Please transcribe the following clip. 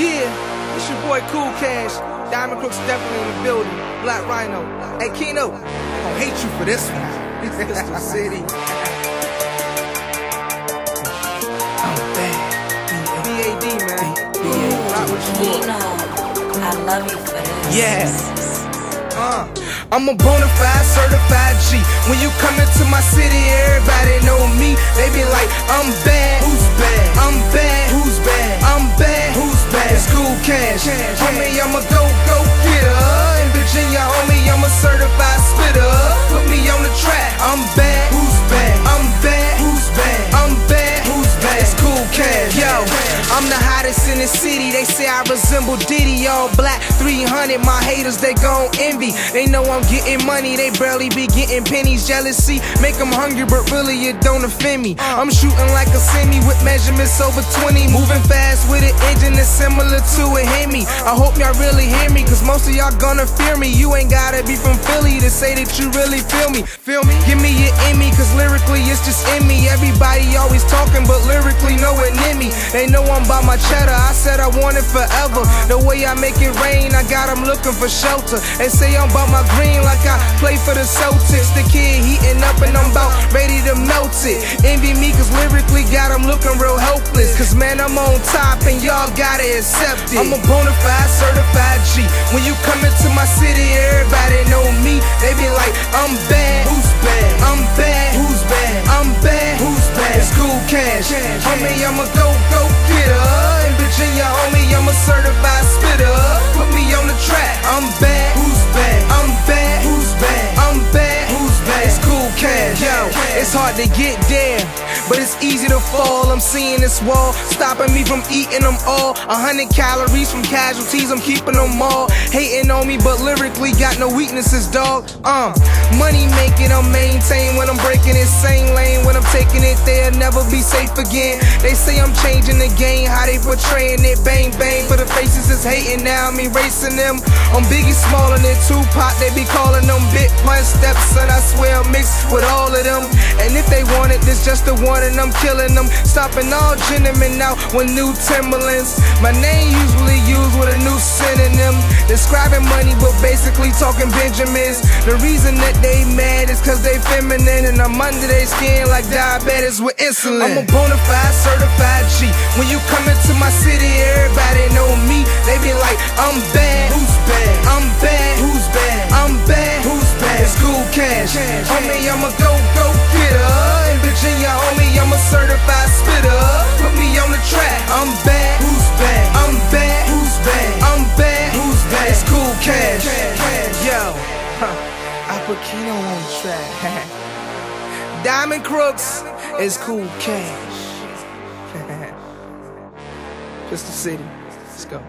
your boy Kool Cash. Diamond Crooxs definitely in the building. Black Rhino. Hey, Kino. I don't hate you for this one. It's Pistol City. I'm bad. B.A.D. man. Rock with your boy. Kino, I love you for this. Yeah. Uh, I'm a bona fide certified G. When you come into my city, everybody know me. They be like, cash. Homie, I'm a go go getter. In Virginia, homie, I'm a certified spitter. Put me on the track. I'm bad. Who's bad? I'm bad. Who's bad? I'm bad. Who's bad? It's Kool Cash. Yo, I'm the hottest in the city. They say I resemble Diddy. All black 300. My haters, they gon' envy. They know I'm getting money. They barely be getting pennies. Jealousy make them hungry, but really it don't offend me. I'm shooting like a semi with measurements over 20. Moving fast with similar to a Hemi. I hope y'all really hear me, cause most of y'all gonna fear me. You ain't gotta be from Philly to say that you really feel me. Feel me? Give me your Emmy, cause lyrically it's just in me. Everybody always talking, but lyrically no. They know I'm by my cheddar. I said I want it forever. The way I make it rain, I got them looking for shelter. They say I'm about my green like I play for the Celtics. The kid heating up and I'm about ready to melt it. Envy me cause lyrically got them looking real helpless. Cause man, I'm on top and y'all gotta accept it. I'm a bona fide certified G. When you come into my city, everybody know me. They be like, I'm. Cash. Yo, it's hard to get there, but it's easy to fall. I'm seeing this wall stopping me from eating them all. A hundred calories from casualties, I'm keeping them all. Hating on me, but lyrically got no weaknesses, dog. Um, money making, I'm maintain when I'm breaking insane lane when I'm taking it, they'll never be safe again. They say I'm changing the game, how they portraying it. Bang bang for the faces is hating now, I'm erasing them. I'm Biggie smaller than Tupac, they be calling them big steps, and I swear I'm mixed with all of them. And if they want it, this just the one, and I'm killing them. Stopping all gentlemen out with new Timberlands. My name usually used with a new synonym. Describing money, but basically talking Benjamins. The reason that they mad is cause they feminine, and I'm under their skin like diabetes with insulin. I'm a bona fide certified G. When you come into my city, everybody know me. They be like, I'm bad. Who's bad? I'm bad. Who's bad? I'm bad. Who's bad? It's Kool Cash. Homie, I'm a go go getter. In Virginia, homie, I'm a certified spitter. Put me on the track. I'm bad. Who's bad? I'm bad. Who's bad? I'm bad. Who's bad? It's Kool Cash. Yo, huh. I put Kino on the track. Diamond Crooxs is Kool Cash. Pistol City. Let's go.